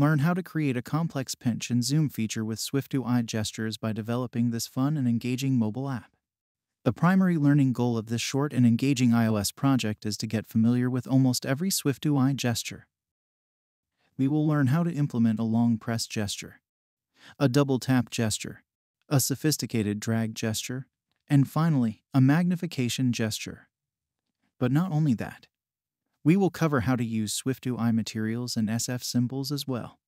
Learn how to create a complex pinch and zoom feature with SwiftUI gestures by developing this fun and engaging mobile app. The primary learning goal of this short and engaging iOS project is to get familiar with almost every SwiftUI gesture. We will learn how to implement a long press gesture, a double tap gesture, a sophisticated drag gesture, and finally, a magnification gesture. But not only that, we will cover how to use SwiftUI materials and SF symbols as well.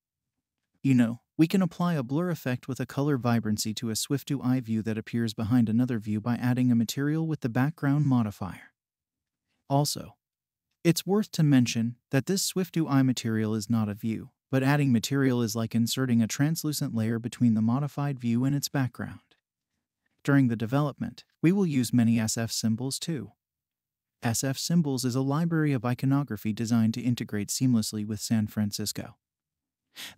You know, we can apply a blur effect with a color vibrancy to a SwiftUI view that appears behind another view by adding a material with the background modifier. Also, it's worth to mention that this SwiftUI material is not a view, but adding material is like inserting a translucent layer between the modified view and its background. During the development, we will use many SF symbols too. SF Symbols is a library of iconography designed to integrate seamlessly with San Francisco.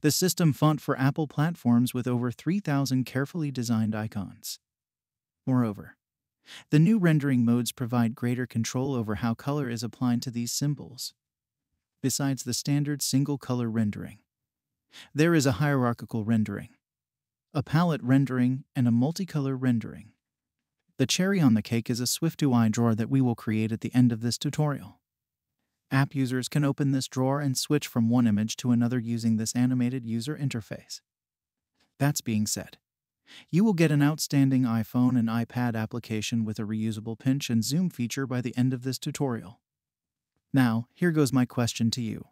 The system font for Apple platforms with over 3,000 carefully designed icons. Moreover, the new rendering modes provide greater control over how color is applied to these symbols. Besides the standard single color rendering, there is a hierarchical rendering, a palette rendering, and a multicolor rendering. The cherry on the cake is a SwiftUI drawer that we will create at the end of this tutorial. App users can open this drawer and switch from one image to another using this animated user interface. That's being said, you will get an outstanding iPhone and iPad application with a reusable pinch and zoom feature by the end of this tutorial. Now, here goes my question to you.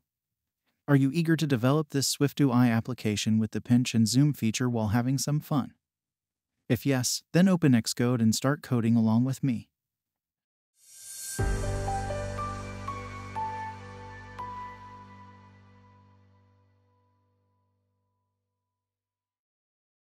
Are you eager to develop this SwiftUI application with the pinch and zoom feature while having some fun? If yes, then open Xcode and start coding along with me.